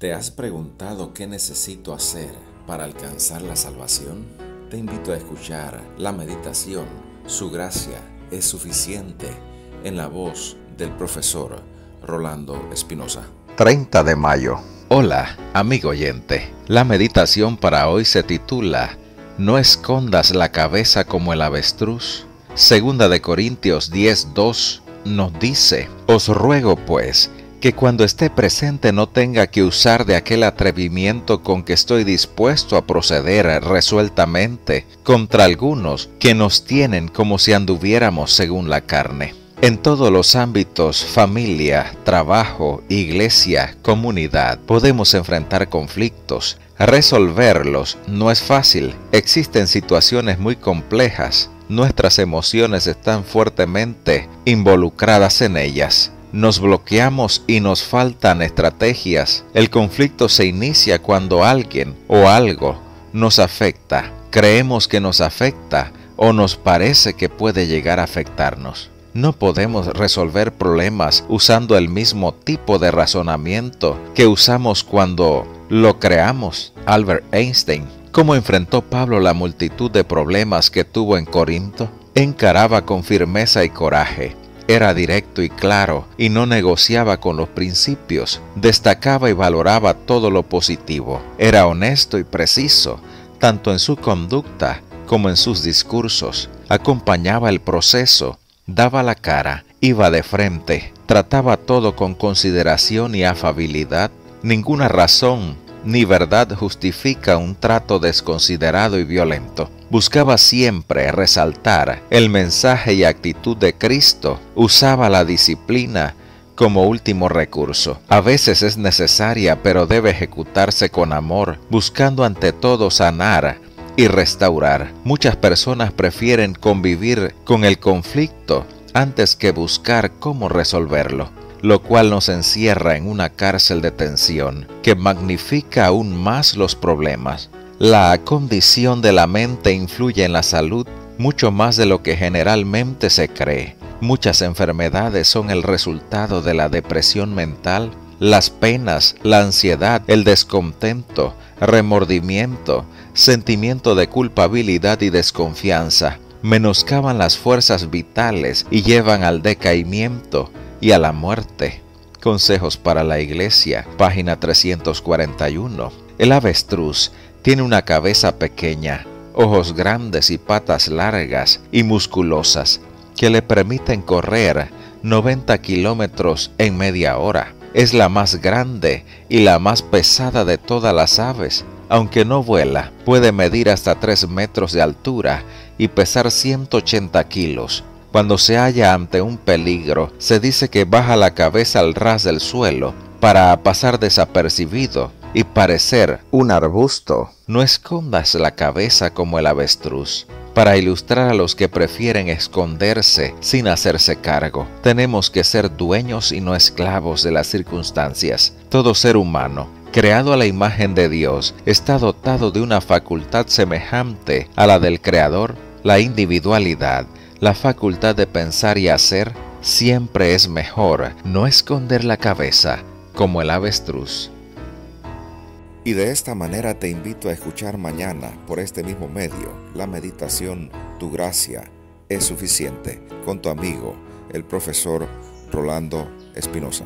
¿Te has preguntado qué necesito hacer para alcanzar la salvación? Te invito a escuchar la meditación Su gracia es suficiente en la voz del profesor Rolando Espinosa. 30 de mayo. Hola, amigo oyente. La meditación para hoy se titula No escondas la cabeza como el avestruz. Segunda de Corintios 10:2 nos dice, Os ruego pues que cuando esté presente no tenga que usar de aquel atrevimiento con que estoy dispuesto a proceder resueltamente contra algunos que nos tienen como si anduviéramos según la carne. En todos los ámbitos, familia, trabajo, iglesia, comunidad, podemos enfrentar conflictos. Resolverlos no es fácil. Existen situaciones muy complejas. Nuestras emociones están fuertemente involucradas en ellas nos bloqueamos y nos faltan estrategias. El conflicto se inicia cuando alguien o algo nos afecta. Creemos que nos afecta o nos parece que puede llegar a afectarnos. No podemos resolver problemas usando el mismo tipo de razonamiento que usamos cuando lo creamos. Albert Einstein. ¿Cómo enfrentó Pablo la multitud de problemas que tuvo en Corinto? Encaraba con firmeza y coraje era directo y claro y no negociaba con los principios. Destacaba y valoraba todo lo positivo. Era honesto y preciso, tanto en su conducta como en sus discursos. Acompañaba el proceso, daba la cara, iba de frente, trataba todo con consideración y afabilidad. Ninguna razón ni verdad justifica un trato desconsiderado y violento. Buscaba siempre resaltar el mensaje y actitud de Cristo, usaba la disciplina como último recurso. A veces es necesaria, pero debe ejecutarse con amor, buscando ante todo sanar y restaurar. Muchas personas prefieren convivir con el conflicto antes que buscar cómo resolverlo lo cual nos encierra en una cárcel de tensión que magnifica aún más los problemas. La condición de la mente influye en la salud mucho más de lo que generalmente se cree. Muchas enfermedades son el resultado de la depresión mental, las penas, la ansiedad, el descontento, remordimiento, sentimiento de culpabilidad y desconfianza. Menoscaban las fuerzas vitales y llevan al decaimiento, y a la muerte. Consejos para la Iglesia, página 341. El avestruz tiene una cabeza pequeña, ojos grandes y patas largas y musculosas que le permiten correr 90 kilómetros en media hora. Es la más grande y la más pesada de todas las aves. Aunque no vuela, puede medir hasta 3 metros de altura y pesar 180 kilos. Cuando se halla ante un peligro, se dice que baja la cabeza al ras del suelo para pasar desapercibido y parecer un arbusto. No escondas la cabeza como el avestruz. Para ilustrar a los que prefieren esconderse sin hacerse cargo, tenemos que ser dueños y no esclavos de las circunstancias. Todo ser humano, creado a la imagen de Dios, está dotado de una facultad semejante a la del Creador, la individualidad, la facultad de pensar y hacer, siempre es mejor no esconder la cabeza como el avestruz. Y de esta manera te invito a escuchar mañana por este mismo medio la meditación Tu gracia es suficiente con tu amigo, el profesor Rolando Espinosa.